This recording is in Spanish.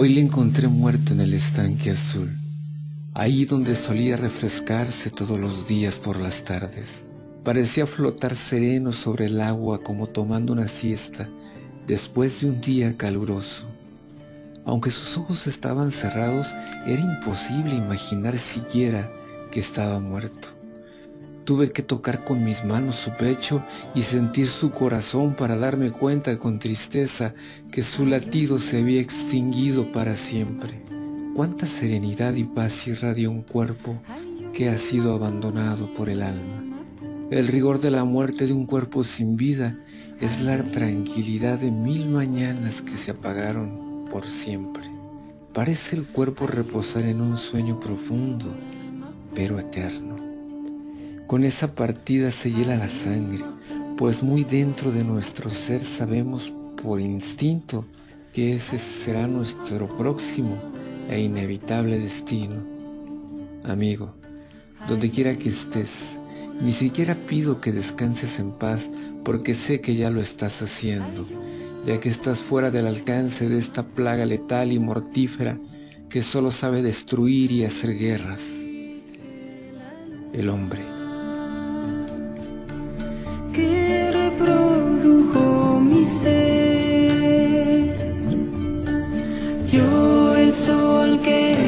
Hoy le encontré muerto en el estanque azul, ahí donde solía refrescarse todos los días por las tardes. Parecía flotar sereno sobre el agua como tomando una siesta después de un día caluroso. Aunque sus ojos estaban cerrados, era imposible imaginar siquiera que estaba muerto. Tuve que tocar con mis manos su pecho y sentir su corazón para darme cuenta con tristeza que su latido se había extinguido para siempre. Cuánta serenidad y paz irradia un cuerpo que ha sido abandonado por el alma. El rigor de la muerte de un cuerpo sin vida es la tranquilidad de mil mañanas que se apagaron por siempre. Parece el cuerpo reposar en un sueño profundo, pero eterno. Con esa partida se hiela la sangre, pues muy dentro de nuestro ser sabemos por instinto que ese será nuestro próximo e inevitable destino. Amigo, donde quiera que estés, ni siquiera pido que descanses en paz porque sé que ya lo estás haciendo, ya que estás fuera del alcance de esta plaga letal y mortífera que solo sabe destruir y hacer guerras. El hombre sol